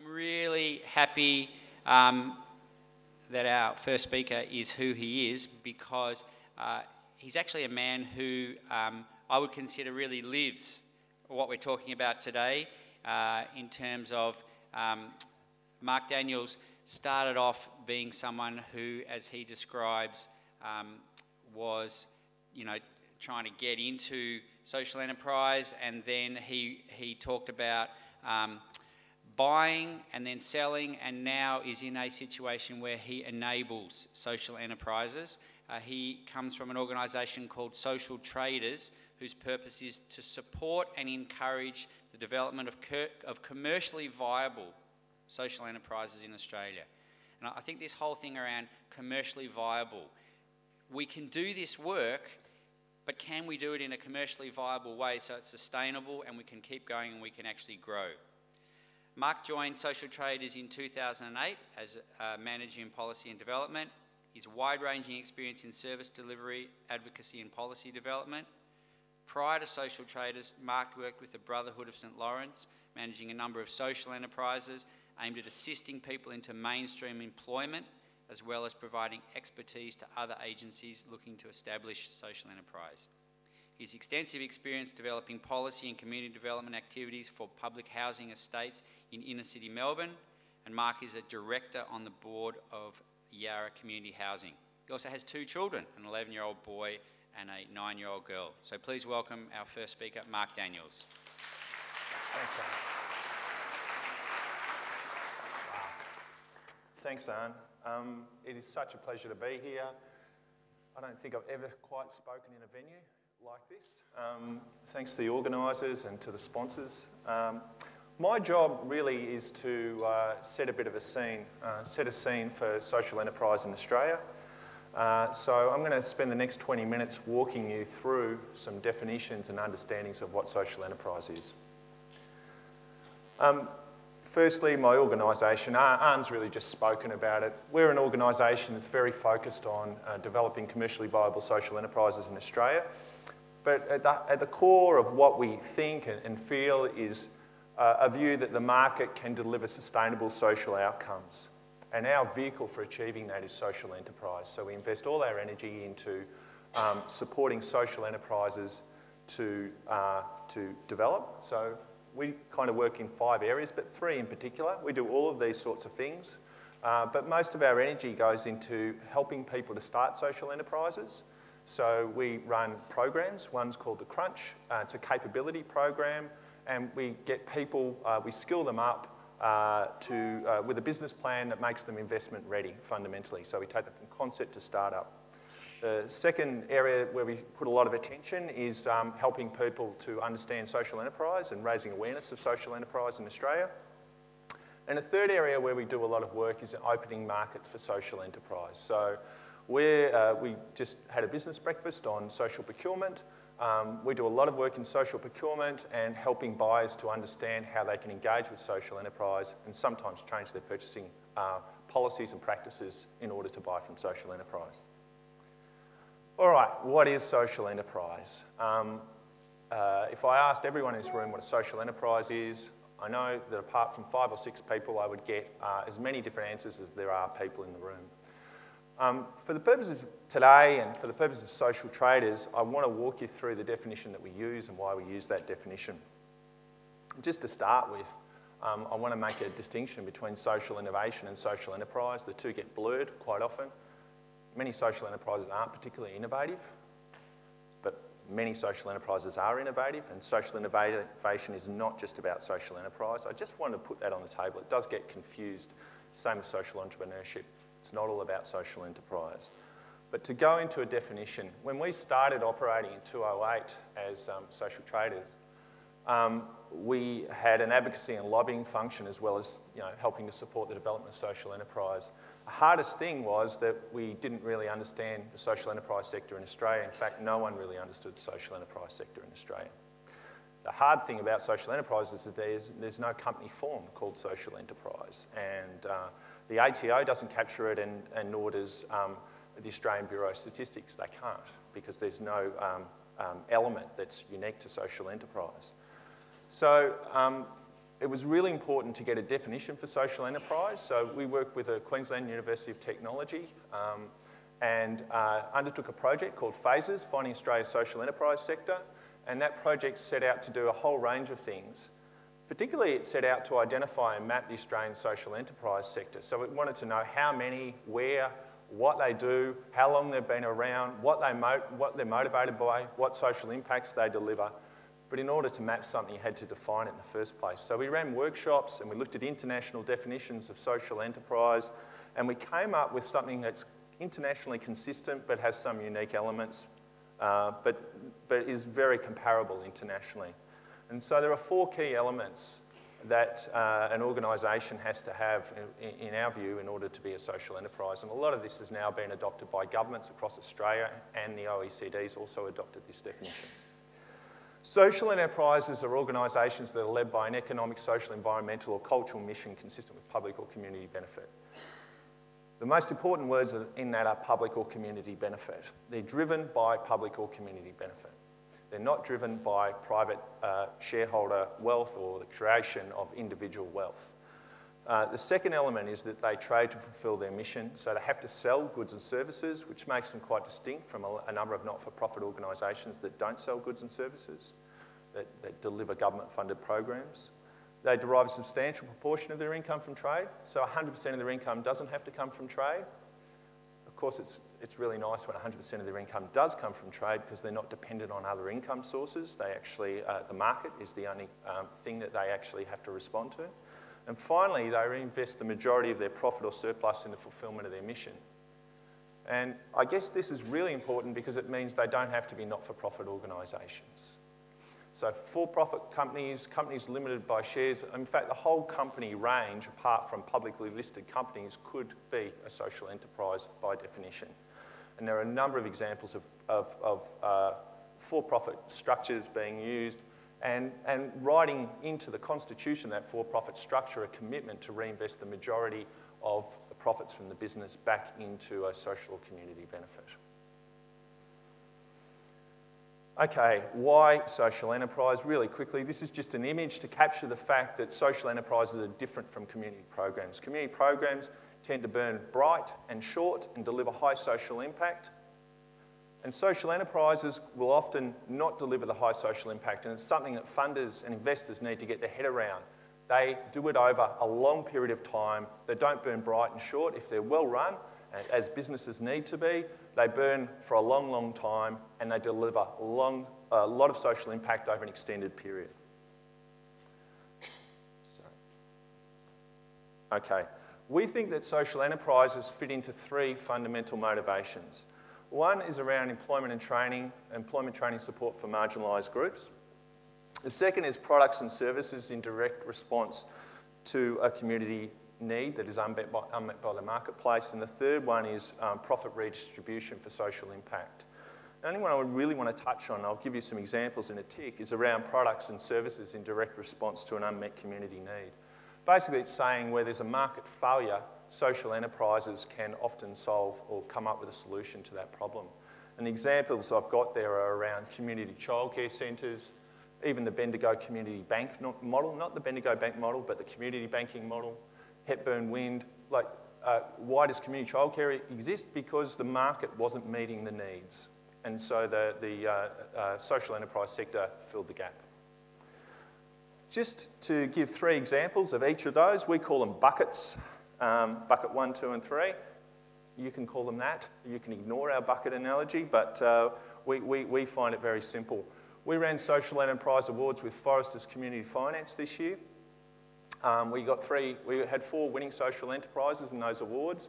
I'm really happy um, that our first speaker is who he is because uh, he's actually a man who um, I would consider really lives what we're talking about today uh, in terms of um, Mark Daniels started off being someone who, as he describes, um, was, you know, trying to get into social enterprise, and then he he talked about um, buying and then selling, and now is in a situation where he enables social enterprises. Uh, he comes from an organisation called Social Traders, whose purpose is to support and encourage the development of, of commercially viable social enterprises in Australia. And I think this whole thing around commercially viable, we can do this work, but can we do it in a commercially viable way so it's sustainable and we can keep going and we can actually grow? Mark joined Social Traders in 2008 as uh, a manager in policy and development. His wide-ranging experience in service delivery, advocacy and policy development. Prior to Social Traders, Mark worked with the Brotherhood of St Laurence, managing a number of social enterprises aimed at assisting people into mainstream employment, as well as providing expertise to other agencies looking to establish social enterprise. His extensive experience developing policy and community development activities for public housing estates in inner city Melbourne, and Mark is a director on the board of Yarra Community Housing. He also has two children, an 11-year-old boy and a nine-year-old girl. So please welcome our first speaker, Mark Daniels. Thanks, Anne. Wow. Thanks, Anne. Um, it is such a pleasure to be here. I don't think I've ever quite spoken in a venue like this. Um, thanks to the organisers and to the sponsors. Um, my job really is to uh, set a bit of a scene, uh, set a scene for social enterprise in Australia. Uh, so I'm going to spend the next 20 minutes walking you through some definitions and understandings of what social enterprise is. Um, firstly, my organisation, Anne's really just spoken about it. We're an organisation that's very focused on uh, developing commercially viable social enterprises in Australia. But at the, at the core of what we think and, and feel is uh, a view that the market can deliver sustainable social outcomes. And our vehicle for achieving that is social enterprise. So we invest all our energy into um, supporting social enterprises to, uh, to develop. So we kind of work in five areas, but three in particular. We do all of these sorts of things. Uh, but most of our energy goes into helping people to start social enterprises. So we run programs. One's called the Crunch. Uh, it's a capability program and we get people, uh, we skill them up uh, to, uh, with a business plan that makes them investment ready fundamentally. So we take them from concept to startup. The second area where we put a lot of attention is um, helping people to understand social enterprise and raising awareness of social enterprise in Australia. And a third area where we do a lot of work is opening markets for social enterprise. So we uh, we just had a business breakfast on social procurement. Um, we do a lot of work in social procurement and helping buyers to understand how they can engage with social enterprise and sometimes change their purchasing uh, policies and practices in order to buy from social enterprise. All right, what is social enterprise? Um, uh, if I asked everyone in this room what a social enterprise is, I know that apart from five or six people, I would get uh, as many different answers as there are people in the room. Um, for the purposes of today and for the purposes of social traders, I want to walk you through the definition that we use and why we use that definition. Just to start with, um, I want to make a distinction between social innovation and social enterprise. The two get blurred quite often. Many social enterprises aren't particularly innovative, but many social enterprises are innovative, and social innovation is not just about social enterprise. I just want to put that on the table. It does get confused, same as social entrepreneurship. It's not all about social enterprise. But to go into a definition, when we started operating in 2008 as um, social traders, um, we had an advocacy and lobbying function as well as you know, helping to support the development of social enterprise. The hardest thing was that we didn't really understand the social enterprise sector in Australia. In fact, no one really understood the social enterprise sector in Australia. The hard thing about social enterprise is that there's, there's no company form called social enterprise. And uh, the ATO doesn't capture it and, and nor does um, the Australian Bureau of Statistics. They can't because there's no um, um, element that's unique to social enterprise. So um, it was really important to get a definition for social enterprise. So we worked with a Queensland University of Technology um, and uh, undertook a project called FASES, Finding Australia's Social Enterprise Sector. And that project set out to do a whole range of things. Particularly, it set out to identify and map the Australian social enterprise sector. So it wanted to know how many, where, what they do, how long they've been around, what, they what they're motivated by, what social impacts they deliver. But in order to map something, you had to define it in the first place. So we ran workshops and we looked at international definitions of social enterprise, and we came up with something that's internationally consistent but has some unique elements, uh, but, but is very comparable internationally. And so there are four key elements that uh, an organisation has to have, in, in, our view, in order to be a social enterprise. And a lot of this has now been adopted by governments across Australia, and the OECD has also adopted this definition. Social enterprises are organisations that are led by an economic, social, environmental, or cultural mission consistent with public or community benefit. The most important words in that are public or community benefit. They're driven by public or community benefit. They're not driven by private uh, shareholder wealth or the creation of individual wealth. Uh, the second element is that they trade to fulfil their mission, so they have to sell goods and services, which makes them quite distinct from a, a number of not-for-profit organisations that don't sell goods and services, that, that deliver government-funded programs. They derive a substantial proportion of their income from trade, so 100% of their income doesn't have to come from trade. Of course, it's it's really nice when 100% of their income does come from trade because they're not dependent on other income sources. They actually, uh, the market is the only um, thing that they actually have to respond to. And finally, they reinvest the majority of their profit or surplus in the fulfilment of their mission. And I guess this is really important because it means they don't have to be not-for-profit organisations. So for-profit companies, companies limited by shares, in fact, the whole company range, apart from publicly listed companies, could be a social enterprise by definition. And there are a number of examples of, of, of uh, for-profit structures being used and, and writing into the constitution that for-profit structure a commitment to reinvest the majority of the profits from the business back into a social or community benefit. Okay, why social enterprise? Really quickly, this is just an image to capture the fact that social enterprises are different from community programs. Community programs tend to burn bright and short and deliver high social impact. And social enterprises will often not deliver the high social impact, and it's something that funders and investors need to get their head around. They do it over a long period of time. They don't burn bright and short. If they're well run, as businesses need to be, they burn for a long, long time and they deliver a, long, a lot of social impact over an extended period. Sorry. Okay. We think that social enterprises fit into three fundamental motivations. One is around employment and training, employment training support for marginalised groups. The second is products and services in direct response to a community need that is unmet by, unmet by the marketplace. And the third one is um, profit redistribution for social impact. The only one I would really want to touch on, I'll give you some examples in a tick, is around products and services in direct response to an unmet community need. Basically, it's saying where there's a market failure, social enterprises can often solve or come up with a solution to that problem. And the examples I've got there are around community childcare centres, even the Bendigo Community Bank model, not the Bendigo Bank model, but the community banking model, Hepburn Wind. Like, uh, why does community childcare exist? Because the market wasn't meeting the needs. And so the, the uh, uh, social enterprise sector filled the gap. Just to give three examples of each of those, we call them buckets, um, bucket one, two, and three. You can call them that. You can ignore our bucket analogy, but uh, we, we, we find it very simple. We ran social enterprise awards with Foresters Community Finance this year. Um, we got three, we had four winning social enterprises in those awards.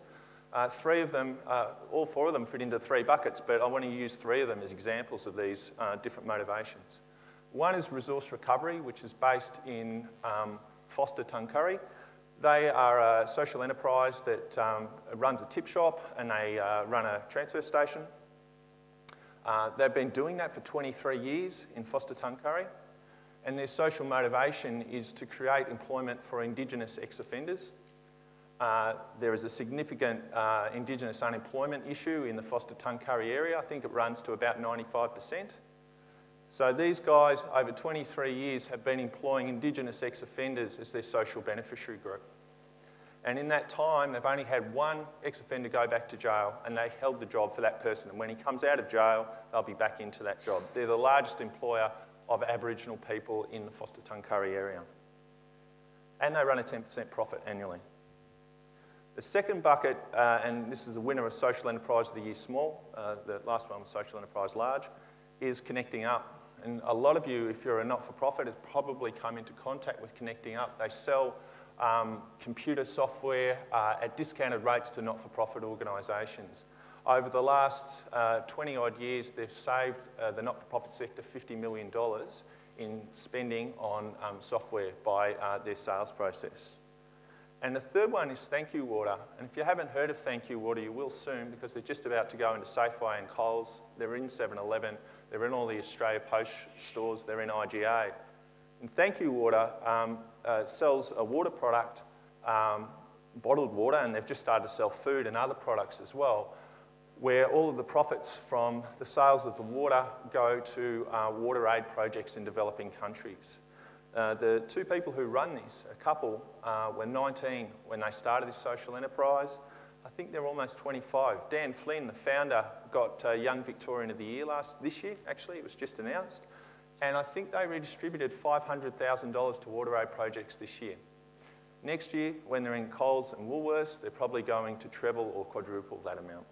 Uh, three of them, uh, all four of them fit into three buckets, but I want to use three of them as examples of these uh, different motivations. One is Resource Recovery, which is based in um, Forster Tuncurry. They are a social enterprise that um, runs a tip shop and they uh, run a transfer station. Uh, they've been doing that for 23 years in Forster Tuncurry, and their social motivation is to create employment for Indigenous ex-offenders. Uh, there is a significant uh, Indigenous unemployment issue in the Forster Tuncurry area. I think it runs to about 95%. So these guys, over 23 years, have been employing Indigenous ex-offenders as their social beneficiary group. And in that time, they've only had one ex-offender go back to jail and they held the job for that person. And when he comes out of jail, they'll be back into that job. They're the largest employer of Aboriginal people in the Forster Tuncurry area. And they run a 10% profit annually. The second bucket, uh, and this is the winner of Social Enterprise of the Year Small, uh, the last one was Social Enterprise Large, is Connecting Up. And a lot of you, if you're a not-for-profit, have probably come into contact with Connecting Up. They sell um, computer software uh, at discounted rates to not-for-profit organisations. Over the last uh, 20 odd years, they've saved uh, the not-for-profit sector $50 million in spending on um, software by uh, their sales process. And the third one is Thankyou Water. And if you haven't heard of Thankyou Water, you will soon because they're just about to go into Safeway and Coles. They're in 7-Eleven. They're in all the Australia Post stores. They're in IGA. And Thankyou Water um, uh, sells a water product, um, bottled water, and they've just started to sell food and other products as well, where all of the profits from the sales of the water go to uh, water aid projects in developing countries. Uh, the two people who run this, a couple, uh, were 19 when they started this social enterprise. I think they're almost 25. Dan Flynn, the founder, got uh, Young Victorian of the Year last this year. Actually, it was just announced and I think they redistributed $500,000 to water aid projects this year. Next year, when they're in Coles and Woolworths, they're probably going to treble or quadruple that amount.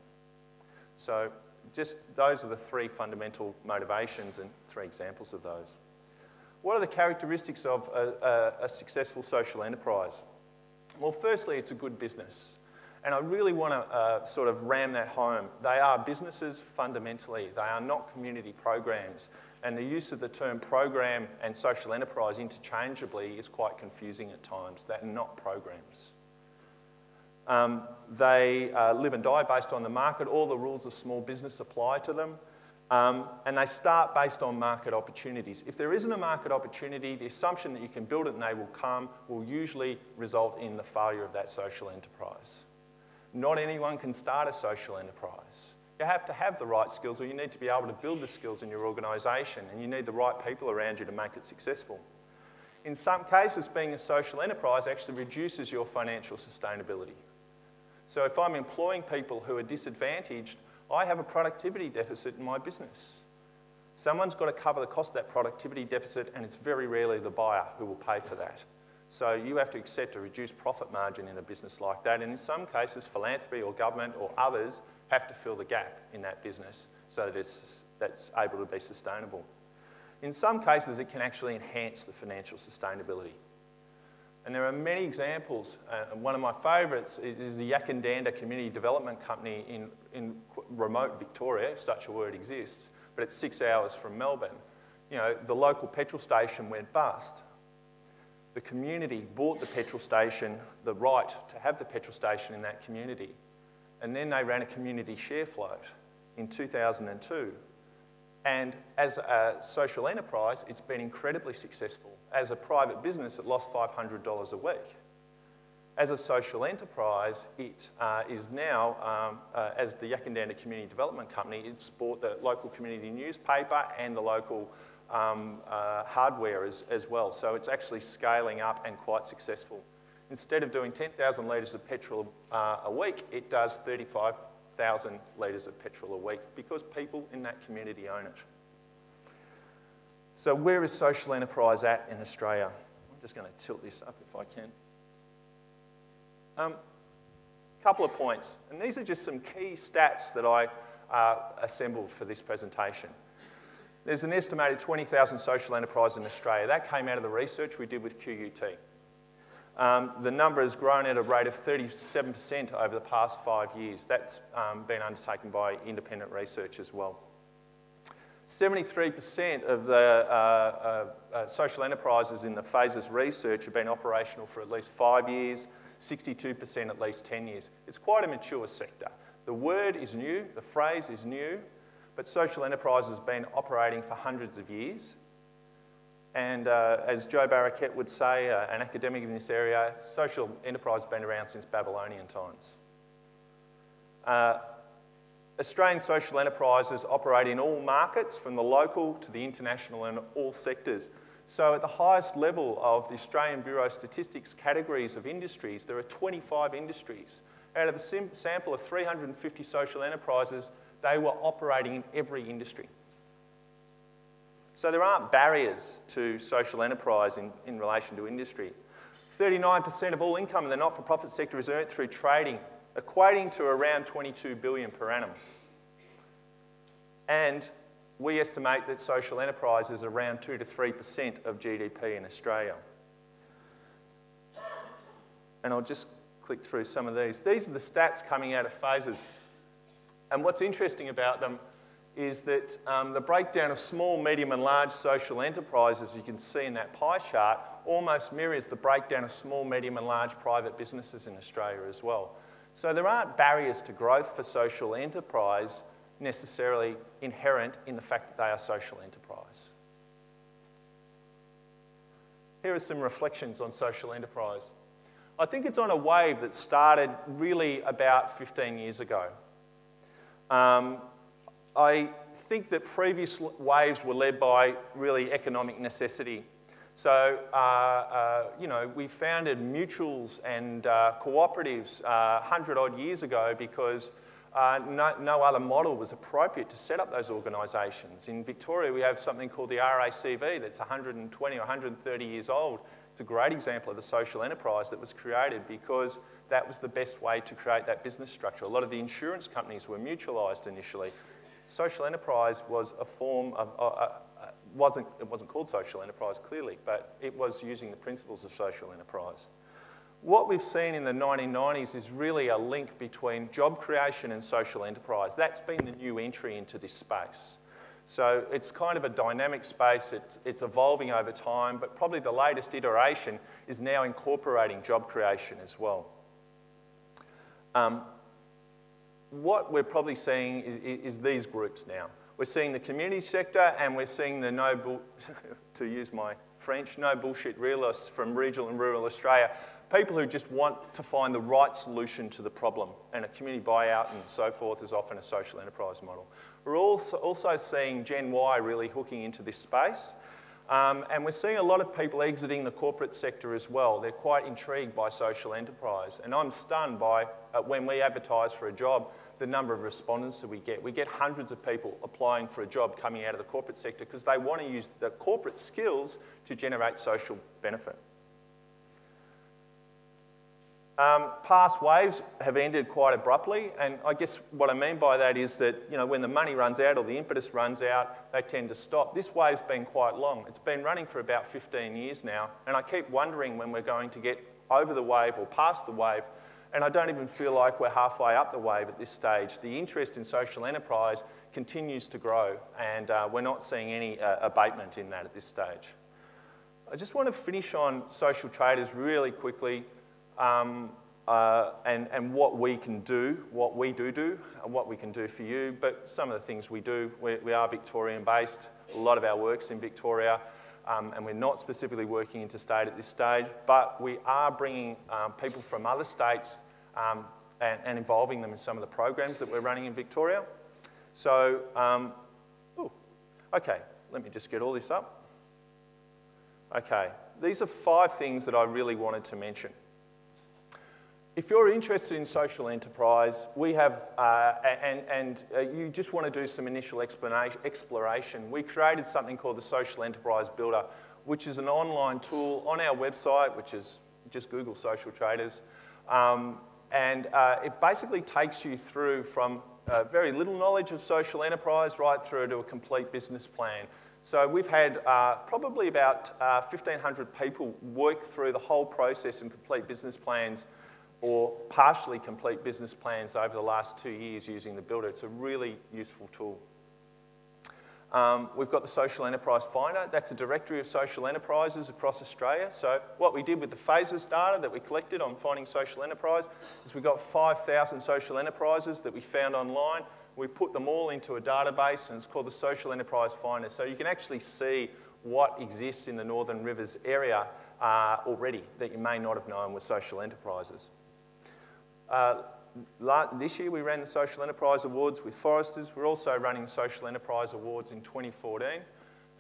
So just those are the three fundamental motivations and three examples of those. What are the characteristics of a, a, a successful social enterprise? Well, firstly, it's a good business. And I really want to uh, sort of ram that home. They are businesses fundamentally. They are not community programs and the use of the term program and social enterprise interchangeably is quite confusing at times. They're not programs. Um, they uh, live and die based on the market. All the rules of small business apply to them. Um, and they start based on market opportunities. If there isn't a market opportunity, the assumption that you can build it and they will come will usually result in the failure of that social enterprise. Not anyone can start a social enterprise. You have to have the right skills or you need to be able to build the skills in your organisation and you need the right people around you to make it successful. In some cases, being a social enterprise actually reduces your financial sustainability. So if I'm employing people who are disadvantaged, I have a productivity deficit in my business. Someone's got to cover the cost of that productivity deficit and it's very rarely the buyer who will pay for that. So you have to accept a reduced profit margin in a business like that. And in some cases, philanthropy or government or others have to fill the gap in that business so that it's that's able to be sustainable. In some cases, it can actually enhance the financial sustainability. And there are many examples. Uh, one of my favourites is, is, the Yackandandah Community Development Company in, in remote Victoria, if such a word exists, but it's six hours from Melbourne. You know, the local petrol station went bust. The community bought the petrol station, the right to have the petrol station in that community. And then they ran a community share float in 2002. And as a social enterprise, it's been incredibly successful. As a private business, it lost $500 a week. As a social enterprise, it uh, is now, um, uh, as the Yackandandah Community Development Company, it's bought the local community newspaper and the local um, uh, hardware as, as well. So it's actually scaling up and quite successful. Instead of doing 10,000 litres of petrol uh, a week, it does 35,000 litres of petrol a week because people in that community own it. So where is social enterprise at in Australia? I'm just going to tilt this up if I can. A um, couple of points, and these are just some key stats that I uh, assembled for this presentation. There's an estimated 20,000 social enterprises in Australia. That came out of the research we did with QUT. Um, the number has grown at a rate of 37% over the past five years. That's um, been undertaken by independent research as well. 73% of the uh, uh, uh, social enterprises in the FASES research have been operational for at least five years, 62% at least 10 years. It's quite a mature sector. The word is new, the phrase is new, but social enterprise has been operating for hundreds of years and uh, as Jo Barraket would say, uh, an academic in this area, social enterprise has been around since Babylonian times. Uh, Australian social enterprises operate in all markets, from the local to the international and all sectors. So at the highest level of the Australian Bureau of Statistics categories of industries, there are 25 industries. Out of a sample of 350 social enterprises, they were operating in every industry. So there aren't barriers to social enterprise in, in relation to industry. 39% of all income in the not-for-profit sector is earned through trading, equating to around 22 billion per annum. And we estimate that social enterprise is around 2 to 3% of GDP in Australia. And I'll just click through some of these. These are the stats coming out of FASES. And what's interesting about them is that um, the breakdown of small, medium and large social enterprises, you can see in that pie chart, almost mirrors the breakdown of small, medium and large private businesses in Australia as well. So there aren't barriers to growth for social enterprise necessarily inherent in the fact that they are social enterprise. Here are some reflections on social enterprise. I think it's on a wave that started really about 15 years ago. Um, I think that previous waves were led by really economic necessity. So, uh, uh, you know, we founded mutuals and uh, cooperatives 100 uh, odd years ago because uh, no, no, other model was appropriate to set up those organisations. In Victoria, we have something called the RACV that's 120 or 130 years old. It's a great example of a social enterprise that was created because that was the best way to create that business structure. A lot of the insurance companies were mutualised initially. Social enterprise was a form of, uh, uh, wasn't, it wasn't called social enterprise clearly, but it was using the principles of social enterprise. What we've seen in the 1990s is really a link between job creation and social enterprise. That's been the new entry into this space. So it's kind of a dynamic space, it's, it's evolving over time, but probably the latest iteration is now incorporating job creation as well. Um, what we're probably seeing is, is, these groups now. We're seeing the community sector and we're seeing the no, to use my French, no bullshit realists from regional and rural Australia people who just want to find the right solution to the problem, and a community buyout and so forth is often a social enterprise model. We're also, also seeing Gen Y really hooking into this space, um, and we're seeing a lot of people exiting the corporate sector as well. They're quite intrigued by social enterprise, and I'm stunned by uh, when we advertise for a job, the number of respondents that we get. We get hundreds of people applying for a job coming out of the corporate sector because they want to use the corporate skills to generate social benefit. Um, past waves have ended quite abruptly, and I guess what I mean by that is that you know when the money runs out or the impetus runs out, they tend to stop. This wave's been quite long. It's been running for about 15 years now, and I keep wondering when we're going to get over the wave or past the wave, and I don't even feel like we're halfway up the wave at this stage. The interest in social enterprise continues to grow, and uh, we're not seeing any uh, abatement in that at this stage. I just want to finish on social traders really quickly um, uh, and, and what we can do, what we do do, and what we can do for you. But some of the things we do, we, we are Victorian based. A lot of our work's in Victoria. Um, and we're not specifically working interstate at this stage, but we are bringing um, people from other states um, and, and, involving them in some of the programs that we're running in Victoria. So, um, ooh, okay, let me just get all this up. Okay, these are five things that I really wanted to mention. If you're interested in social enterprise, we have, uh, and, and uh, you just want to do some initial exploration, we created something called the Social Enterprise Builder, which is an online tool on our website, which is just Google Social Traders. Um, and uh, it basically takes you through from uh, very little knowledge of social enterprise right through to a complete business plan. So we've had uh, probably about 1,500 uh, people work through the whole process and complete business plans or partially complete business plans over the last two years using the Builder. It's a really useful tool. Um, we've got the Social Enterprise Finder. That's a directory of social enterprises across Australia. So what we did with the FASES data that we collected on finding social enterprise is we got 5,000 social enterprises that we found online. We put them all into a database and it's called the Social Enterprise Finder. So you can actually see what exists in the Northern Rivers area uh, already that you may not have known were social enterprises. Uh, this year we ran the Social Enterprise Awards with Foresters. We're also running Social Enterprise Awards in 2014.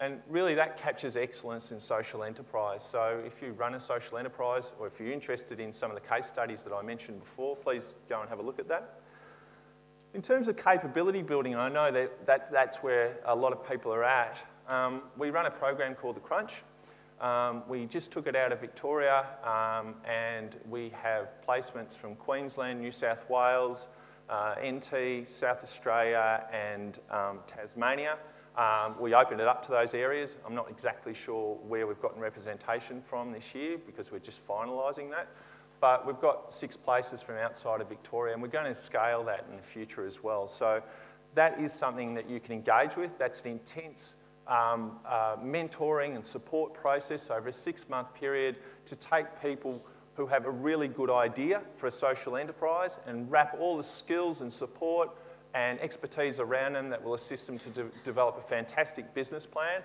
And really that captures excellence in social enterprise. So if you run a social enterprise or if you're interested in some of the case studies that I mentioned before, please go and have a look at that. In terms of capability building, I know that, that that's where a lot of people are at. Um, we run a program called The Crunch. Um, we just took it out of Victoria um, and we have placements from Queensland, New South Wales, uh, NT, South Australia and um, Tasmania. Um, we opened it up to those areas. I'm not exactly sure where we've gotten representation from this year because we're just finalising that. But we've got six places from outside of Victoria and we're going to scale that in the future as well. So that is something that you can engage with. That's an intense um, uh, mentoring and support process over a six month period to take people who have a really good idea for a social enterprise and wrap all the skills and support and expertise around them that will assist them to de develop a fantastic business plan.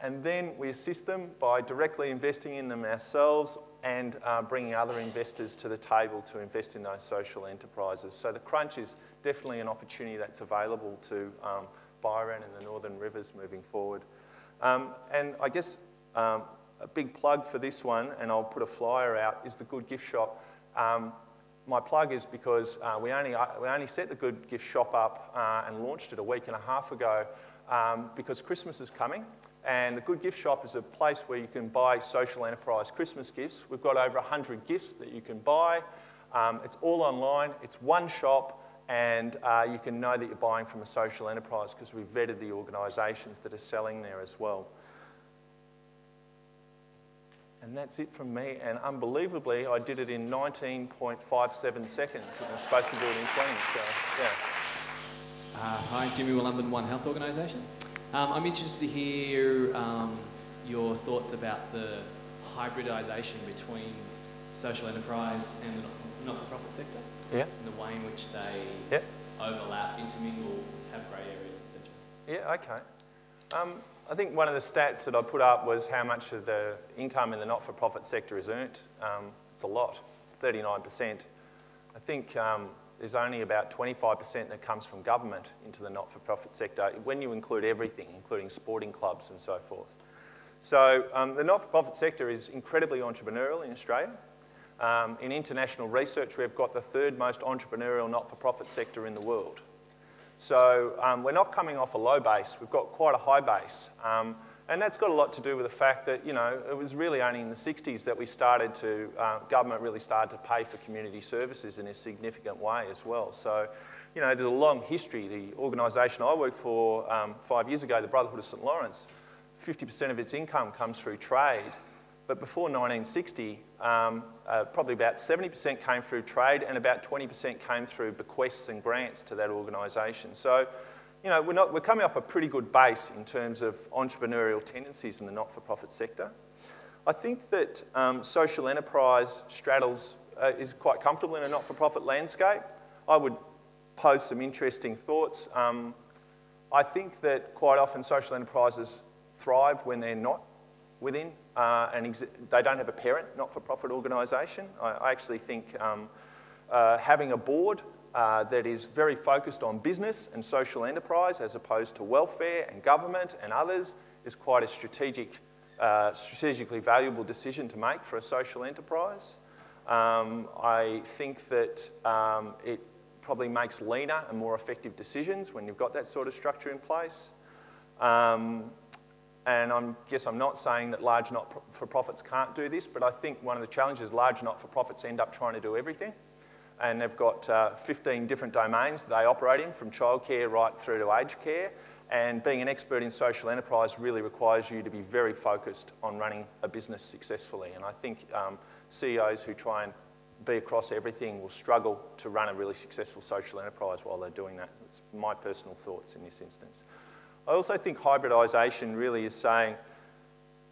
And then we assist them by directly investing in them ourselves and uh, bringing other investors to the table to invest in those social enterprises. So the crunch is definitely an opportunity that's available to um, Byron and the Northern Rivers moving forward. Um, and I guess um, a big plug for this one, and I'll put a flyer out, is the Good Gift Shop. Um, my plug is because uh, we, only, uh, we only set the Good Gift Shop up uh, and launched it a week and a half ago um, because Christmas is coming. And the Good Gift Shop is a place where you can buy social enterprise Christmas gifts. We've got over 100 gifts that you can buy. Um, it's all online, it's one shop, and uh, you can know that you're buying from a social enterprise because we've vetted the organisations that are selling there as well. And that's it from me. And unbelievably, I did it in 19.57 seconds. And I was supposed to do it in 20. So, yeah. Uh, hi, Jimmy London One Health Organisation. Um, I'm interested to hear um, your thoughts about the hybridisation between social enterprise and the not-for-profit sector. Yeah. And the way in which they yeah. overlap, intermingle, have grey areas, etc. Yeah, okay. Um, I think one of the stats that I put up was how much of the income in the not-for-profit sector is earned. Um, it's a lot. It's 39%. I think um, there's only about 25% that comes from government into the not-for-profit sector when you include everything, including sporting clubs and so forth. So um, the not-for-profit sector is incredibly entrepreneurial in Australia. Um, in international research, we've got the third most entrepreneurial not-for-profit sector in the world. So um, we're not coming off a low base, we've got quite a high base. Um, and that's got a lot to do with the fact that, you know, it was really only in the 60s that we started to, uh, government really started to pay for community services in a significant way as well. So, you know, there's a long history. The organisation I worked for um, five years ago, the Brotherhood of St Laurence, 50% of its income comes through trade. But before 1960, um, uh, probably about 70% came through trade and about 20% came through bequests and grants to that organisation. So, you know, we're, not, we're coming off a pretty good base in terms of entrepreneurial tendencies in the not-for-profit sector. I think that um, social enterprise straddles, uh, is quite comfortable in a not-for-profit landscape. I would pose some interesting thoughts. Um, I think that quite often social enterprises thrive when they're not within uh, and they don't have a parent not-for-profit organisation. I, I, actually think um, uh, having a board uh, that is very focused on business and social enterprise as opposed to welfare and government and others is quite a strategic, uh, strategically valuable decision to make for a social enterprise. Um, I think that um, it probably makes leaner and more effective decisions when you've got that sort of structure in place. Um, and I guess I'm not saying that large not-for-profits can't do this, but I think one of the challenges large not-for-profits end up trying to do everything. And they've got uh, 15 different domains that they operate in, from childcare right through to aged care. And being an expert in social enterprise really requires you to be very focused on running a business successfully. And I think um, CEOs who try and be across everything will struggle to run a really successful social enterprise while they're doing that. It's my personal thoughts in this instance. I also think hybridisation really is saying,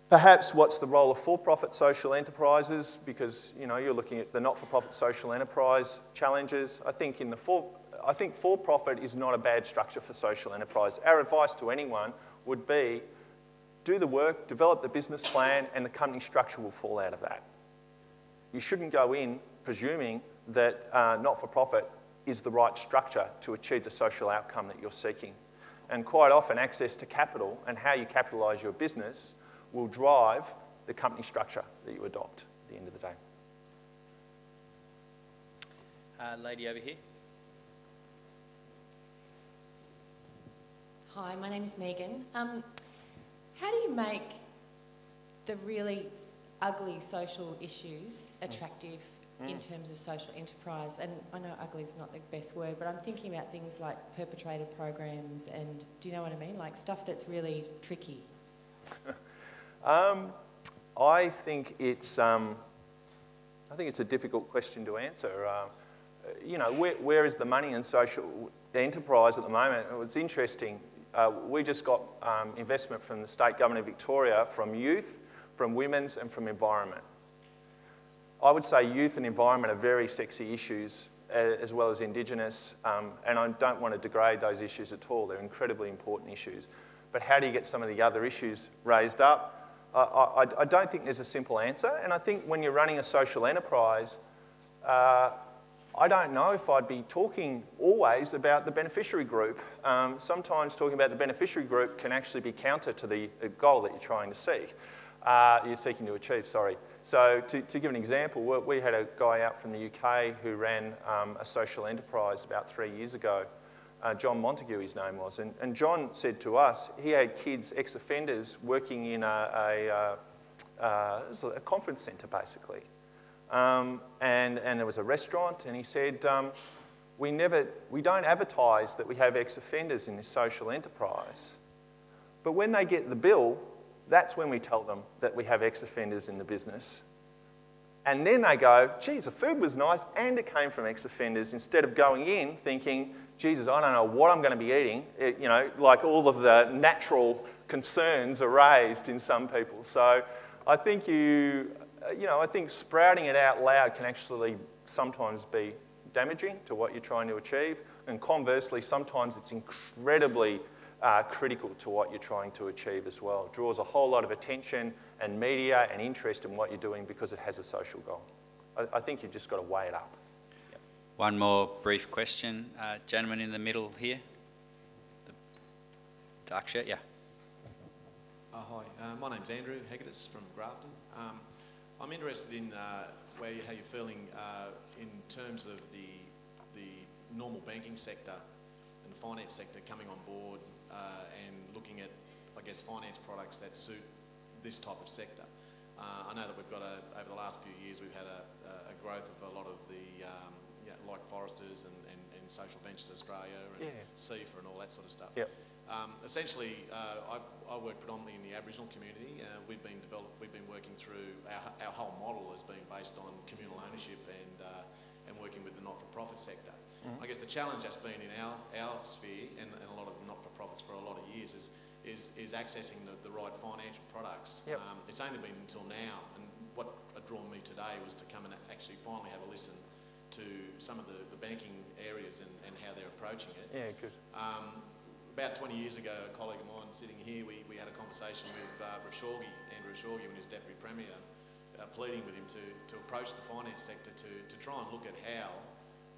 perhaps what's the role of for-profit social enterprises because you know you're looking at the not-for-profit social enterprise challenges. I think in the for I think for-profit is not a bad structure for social enterprise. Our advice to anyone would be do the work, develop the business plan, and the company structure will fall out of that. You shouldn't go in presuming that uh, not-for-profit is the right structure to achieve the social outcome that you're seeking. And quite often, access to capital and how you capitalise your business will drive the company structure that you adopt at the end of the day. Uh, lady over here. Hi, my name is Megan. Um, how do you make the really ugly social issues attractive mm. in terms of social enterprise? And I know ugly is not the best word, but I'm thinking about things like perpetrator programs and do you know what I mean? Like stuff that's really tricky. um, I think it's um, I think it's a difficult question to answer. Uh, you know, where, where is the money in social enterprise at the moment? It's interesting. Uh, we just got um, investment from the state government of Victoria from youth, from women's, and from environment. I would say youth and environment are very sexy issues, uh, as well as Indigenous, um, and I don't want to degrade those issues at all. They're incredibly important issues. But how do you get some of the other issues raised up? I, I, I don't think there's a simple answer, and I think when you're running a social enterprise, uh, I don't know if I'd be talking always about the beneficiary group. Um, sometimes talking about the beneficiary group can actually be counter to the goal that you're trying to seek, uh, you're seeking to achieve, sorry. So to, to, give an example, we had a guy out from the UK who ran um, a social enterprise about three years ago. Uh, John Montague, his name was. And, and, John said to us, he had kids, ex-offenders, working in a, a, a, uh, a conference centre, basically. Um, and, and there was a restaurant, and he said, um, we, never, we don't advertise that we have ex-offenders in this social enterprise. But when they get the bill, that's when we tell them that we have ex-offenders in the business. And then they go, geez, the food was nice and it came from ex-offenders, instead of going in thinking, Jesus, I don't know what I'm going to be eating. It, you know, like all of the natural concerns are raised in some people. So I think you, uh, you know, I think sprouting it out loud can actually sometimes be damaging to what you're trying to achieve. And conversely, sometimes it's incredibly uh, critical to what you're trying to achieve as well. It draws a whole lot of attention and media and interest in what you're doing because it has a social goal. I, I think you've just got to weigh it up. Yep. One more brief question. Uh, gentleman in the middle here. The dark shirt, yeah. Uh, hi, uh, my name's Andrew Hegedus from Grafton. Um, I'm interested in uh, where you, how you're feeling uh, in terms of the, the normal banking sector and the finance sector coming on board uh, and looking at, I guess, finance products that suit this type of sector. Uh, I know that we've got a, over the last few years, we've had a, a growth of a lot of the, um, yeah, like Foresters and, and, and, Social Ventures Australia and yeah. SEFA and all that sort of stuff. Yep. Um, essentially, uh, I, I, work predominantly in the Aboriginal community. Uh, we've been developed, we've been working through our, our whole model has been based on communal ownership and uh, and working with the not-for-profit sector. Mm-hmm. I guess the challenge that's been in our our sphere and, and a lot of not-for-profits for a lot of years is is, is accessing the, the right financial products. Yep. Um, it's only been until now, and what had drawn me today was to come and actually finally have a listen to some of the, the banking areas and, and how they're approaching it. Yeah, good. Um, about 20 years ago, a colleague of mine sitting here, we, we had a conversation with uh, Refshauge, Andrew Refshauge, when he was Deputy Premier, uh, pleading with him to, to approach the finance sector to, to try and look at how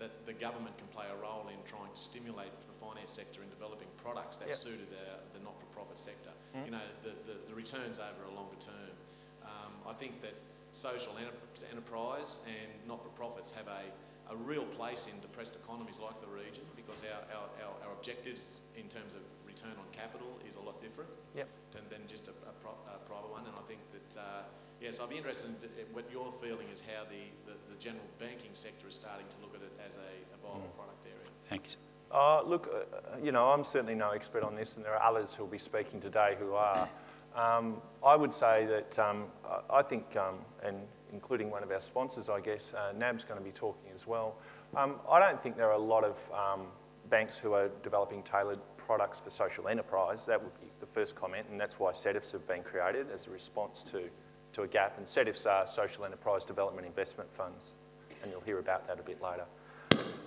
that the government can play a role in trying to stimulate the finance sector in developing products that yep. suited the, the not-for-profit sector. Mm. You know, the, the, the, returns over a longer term. Um, I think that social enter enterprise and not-for-profits have a a real place in depressed economies like the region because our, our, our, our objectives in terms of return on capital is a lot different yep. than, than just a, a, pro, a, private one. And I think that, uh, yes, I'd be interested in what you're feeling is how the, the, the, general banking sector is starting to look at it as a, a viable mm. product area. Thanks. Uh, look, uh, you know, I'm certainly no expert on this, and there are others who will be speaking today who are. Um, I would say that um, I think, um, and including one of our sponsors, I guess. Uh, NAB's going to be talking as well. Um, I don't think there are a lot of um, banks who are developing tailored products for social enterprise. That would be the first comment, and that's why SEDIFs have been created as a response to, to a gap. And SEDIFs are social enterprise development investment funds, and you'll hear about that a bit later.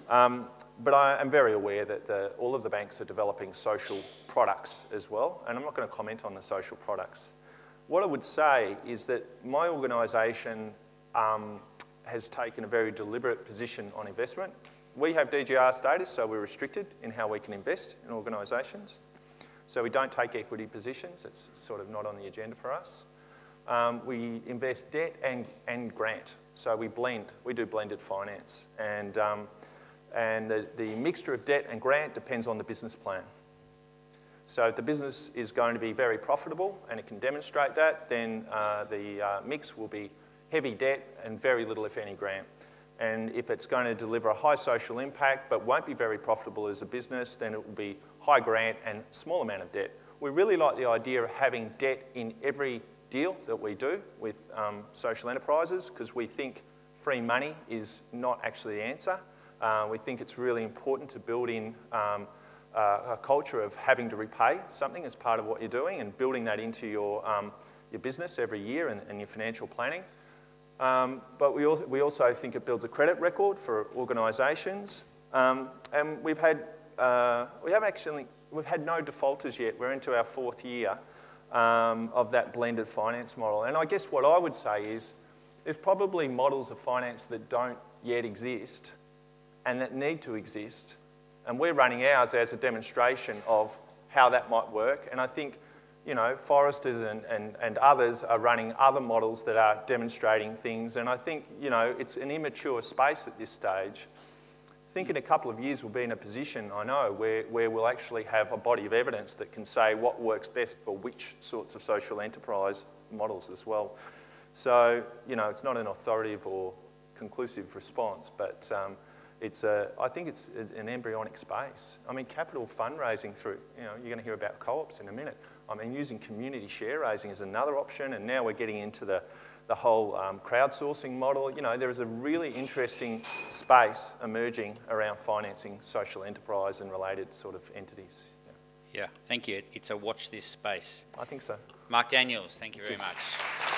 Um, but I am very aware that the, all of the banks are developing social products as well, and I'm not going to comment on the social products what I would say is that my organisation um, has taken a very deliberate position on investment. we have DGR status, so we're restricted in how we can invest in organisations. So we don't take equity positions. It's sort of not on the agenda for us. Um, we invest debt and, and grant. So we blend. We do blended finance. And, um, and the, the mixture of debt and grant depends on the business plan. So if the business is going to be very profitable and it can demonstrate that, then uh, the uh, mix will be heavy debt and very little, if any, grant. And if it's going to deliver a high social impact but won't be very profitable as a business, then it will be high grant and small amount of debt. We really like the idea of having debt in every deal that we do with um, social enterprises because we think free money is not actually the answer. Uh, we think it's really important to build in um, uh, a culture of having to repay something as part of what you're doing and building that into your, um, your business every year and, and your financial planning. Um, but we also, we also think it builds a credit record for organisations. Um, and we've had, uh, we haven't actually, we've had no defaulters yet. We're into our fourth year um, of that blended finance model. And I guess what I would say is there's probably models of finance that don't yet exist and that need to exist. And we're running ours as a demonstration of how that might work. And I think you know, Foresters and, and, and others are running other models that are demonstrating things. And I think, you know, it's an immature space at this stage. I think in a couple of years we'll be in a position, I know, where, where we'll actually have a body of evidence that can say what works best for which sorts of social enterprise models as well. So, you know, it's not an authoritative or conclusive response, but um, it's a, I think it's an embryonic space. I mean, capital fundraising through, you know, you're going to hear about co-ops in a minute. I mean, using community share raising is another option, and now we're getting into the, the whole um, crowdsourcing model. You know, there is a really interesting space emerging around financing social enterprise and related sort of entities. Yeah, yeah thank you. It's a watch this space. I think so. Mark Daniels, thank you very much.